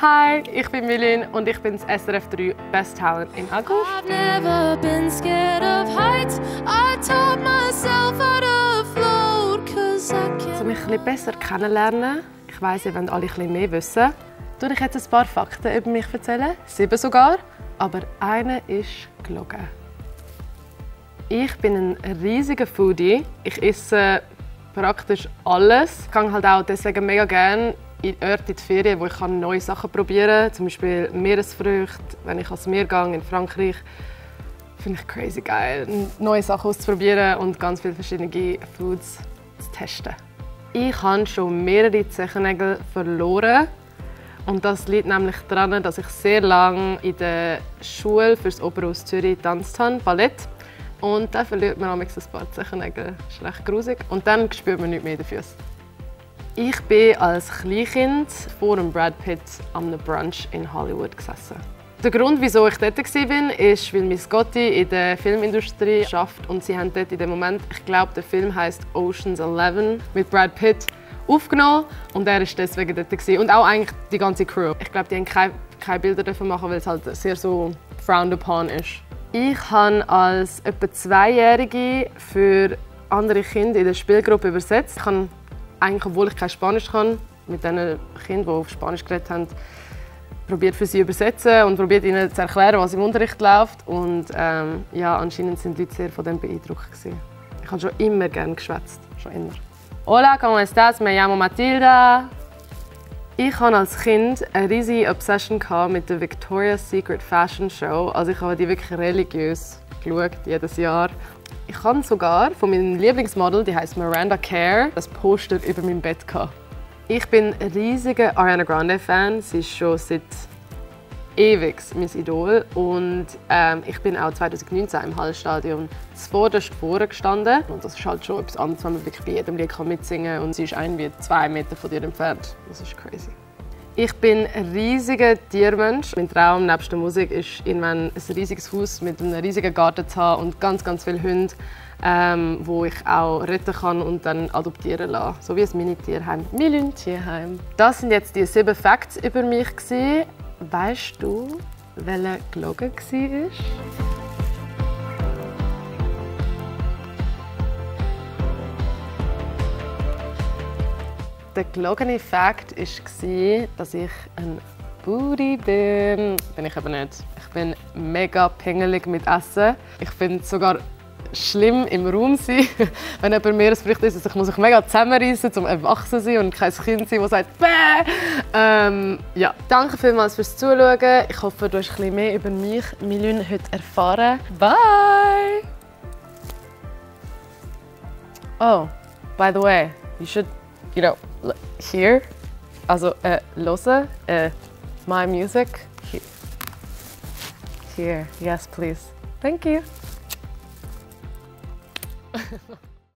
Hi, ich bin Milin und ich bin das SRF 3 Best Talent in August. I've never been scared of heights. I taught myself how to float, cause I Um can't. mich ein besser kennenlernen, ich weiss, ihr wollt alle ein mehr wissen, tue ich jetzt ein paar Fakten über mich erzählen. Sieben sogar. Aber einer ist gelogen. Ich bin ein riesiger Foodie. Ich esse praktisch alles. Ich gehe halt auch deswegen mega gerne in Orte in die Ferien, wo ich neue Sachen probieren kann. Zum Beispiel Meeresfrüchte, wenn ich ans Meer gehe in Frankreich. Finde ich crazy geil, neue Sachen auszuprobieren und ganz viele verschiedene Foods zu testen. Ich habe schon mehrere Zechennägel verloren. Und das liegt nämlich daran, dass ich sehr lange in der Schule für das Opernhaus Zürich getanzt habe, Ballett. Und dann verliert man manchmal ein paar Zechennägel. Das ist recht grusig. Und dann spürt man nicht mehr in den Füßen. Ich bin als Kleinkind vor dem Brad Pitt am Brunch in Hollywood gesessen. Der Grund, wieso ich dort war, ist, weil Miss Gotti in der Filmindustrie arbeitet und sie haben dort in dem Moment, ich glaube, der Film heißt Ocean's Eleven mit Brad Pitt aufgenommen und er ist deswegen dort und auch eigentlich die ganze Crew. Ich glaube, die haben keine, keine Bilder davon machen, weil es halt sehr so frowned upon ist. Ich habe als etwa Zweijährige für andere Kinder in der Spielgruppe übersetzt. Ich habe eigentlich, obwohl ich kein Spanisch kann, mit diesen Kindern, die auf Spanisch geredet haben, probiert für sie übersetzen und probiert ihnen zu erklären, was im Unterricht läuft. Und ähm, ja, anscheinend sind die Leute sehr von dem beeindruckt gewesen. Ich habe schon immer gerne geschwätzt, schon immer. Hola, ¿cómo estás? Me llamo Matilda. Ich hatte als Kind eine riesige Obsession mit der Victoria's Secret Fashion Show. Also ich habe die wirklich religiös geschaut, jedes Jahr. Ich hatte sogar von meinem Lieblingsmodel, die heißt Miranda Kerr, das Poster über meinem Bett. Gehabt. Ich bin ein riesiger Ariana Grande Fan. Sie ist schon seit ewig mein Idol. Und ähm, ich bin auch 2019 im Hallstadion zuvorderst vorne gestanden. Und das ist halt schon etwas anderes, wenn man wirklich bei jedem Lied mitsingen kann. Und sie ist irgendwie zwei Meter von dir entfernt. Das ist crazy. Ich bin ein riesiger Tiermensch. Mein Traum neben der Musik ist, irgendwann ein riesiges Haus mit einem riesigen Garten zu haben und ganz, ganz viele Hunde, ähm, wo ich auch retten kann und dann adoptieren lassen. So wie ein Mini-Tierheim. Milün Tierheim. Das sind jetzt die sieben Facts über mich. Gewesen. Weißt du, welcher gelogen war? Der gelogene Fakt war, dass ich ein Booty bin. Bin ich aber nicht. Ich bin mega pingelig mit Essen. Ich finde es sogar schlimm im Raum sein, wenn jemand Meeresfrüchte isst. Also ich muss mich mega zusammenreißen, um erwachsen zu sein und kein Kind sein, das sagt «Bäh!» ähm, ja. Danke vielmals fürs Zuschauen. Ich hoffe, du hast bisschen mehr über mich, Milün, heute erfahren. Bye! Oh, by the way, you should, you know, here, also äh, hören, äh, my music. He- Here, yes, please. Thank you.